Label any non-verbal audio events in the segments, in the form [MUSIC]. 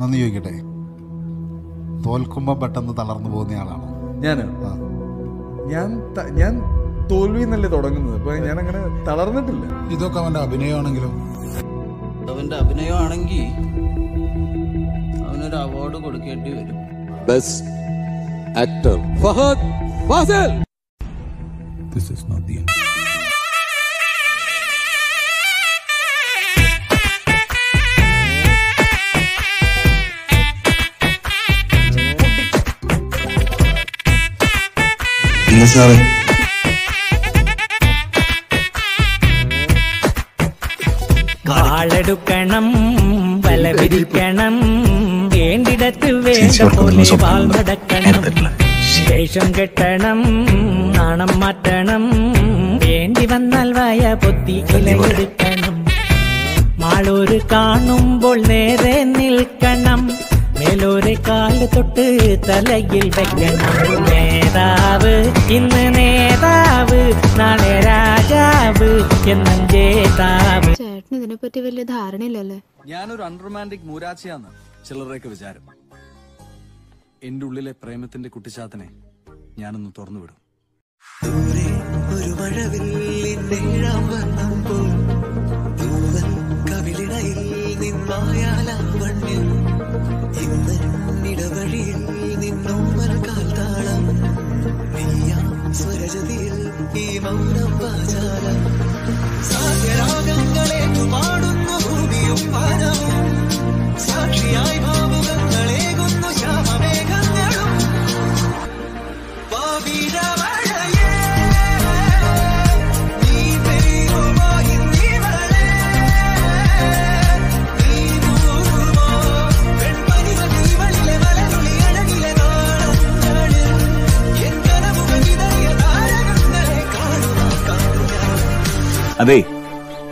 നന്ദി ചോദിക്കട്ടെ? തോൽക്കുമ്പോൾ പെട്ടെന്ന് തളർന്നു പോകുന്നയാളാണ് ഞാൻ ഞാൻ ഞാൻ തോൽവി എന്നല്ലേ തുടങ്ങുന്നത്. അപ്പൊ ഞാൻ അങ്ങനെ തളർന്നിട്ടില്ല. ഇതൊക്കെ അവന്റെ അഭിനയമാണെങ്കിലും. അവന്റെ അഭിനയമാണെങ്കിൽ അവനൊരു അവാർഡ് കൊടുക്കേണ്ടി വരും. Best actor Fahadh Faasil this is not the end വാളെടുക്കണം വല വിരിക്കണം വേണ്ടിടത്ത് വേണ്ട പോലെ വാൾ നടക്കണം ശേഷം കെട്ടണം നാണം മാറ്റണം വേണ്ടി വന്നാൽ വായ പൊത്തി ഇലയെടുക്കണം. മാളൂര് കാണുമ്പോൾ നേരെ നിൽക്കണം. മേലോരെ കാൽ തൊട്ട് തലയിൽ വെക്കണം. നേതാവ് ഇന്ന് നേതാവ് നാളെ രാജാവ് എന്നും ജേതാവ്. ചേട്ടന് ഇതിനെപ്പറ്റി വലിയ ധാരണയില്ലല്ലേ? ഞാനൊരു അൺറൊമാന്റിക് മൂരാച്ചയാന്ന് ചിലരുടെയൊക്കെ വിചാരം. എന്റെ ഉള്ളിലെ പ്രേമത്തിന്റെ കുട്ടിച്ചാത്തനെ ഞാനൊന്ന് തുറന്നു വിടും ഒരു മഴവില്ലിന്നേഴാം കവിളിടയിൽ ഇന്ന് 梦不扎拉。അതെ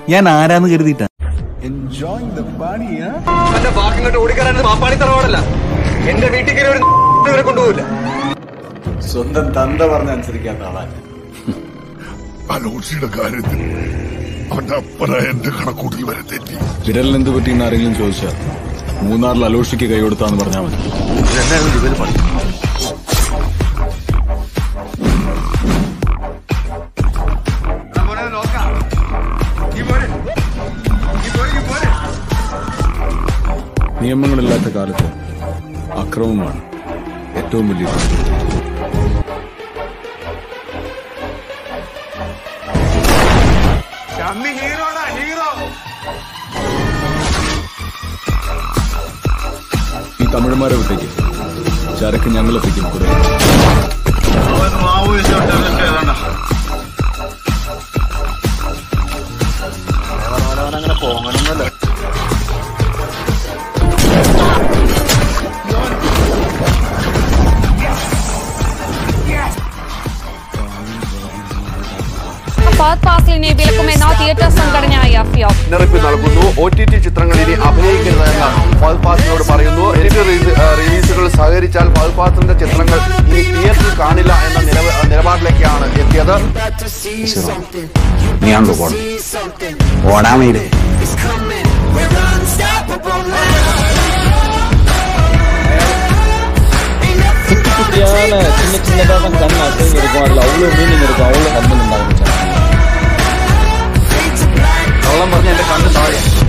ഞാൻ ആരാന്ന് കരുതിയിട്ടാ. എന്റെ വീട്ടിൽ ഒരു [LAUGHS] കൊണ്ടുപോകില്ല സ്വന്തം തന്ത പറഞ്ഞ അനുസരിക്കാത്ത ആളാണ്. കാര്യത്തിൽ അവന്റെ അപ്പന എന്റെ കണക്കൂട്ടിൽ വരെ തെറ്റി. വിരലിന് എന്ത് പറ്റിയെന്ന് ആരെങ്കിലും ചോദിച്ചാൽ മൂന്നാറിൽ അലോഷിക്ക് കൈ കൊടുത്താന്ന് പറഞ്ഞാൽ മതി. നിയമങ്ങളില്ലാത്ത കാലത്ത് അക്രമമാണ് ഏറ്റവും വലിയ ഹീറോ. ഈ തമിഴന്മാരെ വിട്ടേക്ക്. ചരക്ക് ഞങ്ങളെത്തിക്കും കുറേ. അങ്ങനെ ഫഹദ് ഫാസിലിനെ വിലക്കുമെന്ന തിയേറ്റർ സംഘടനയായ ഫിയോക് മുന്നറിയിപ്പ് നൽകുന്നു ഒ ടി ടി ചിത്രങ്ങൾ ഇനി അഭിനയിക്കരുതെന്ന് ഫഹദ് ഫാസിലിനോട് പറയുന്നു എനിക്ക് റിലീസുകൾ സഹകരിച്ചാൽ ഫഹദ് ഫാസിലിന്റെ ചിത്രങ്ങൾ ഇനി തിയേറ്ററിൽ കാണില്ല എന്ന നിലവ- നിലപാടിലേക്കാണ് എത്തിയത് നീ അങ്ങ് പോണം ഓടാമയിലേ குட்டியான சின்ன சின்னதாக தான் கண் அசைங்க இருக்கும் அதில் அவ்வளோ மீனிங் இருக்கும் அவ்வளோ 先把面再调的更一点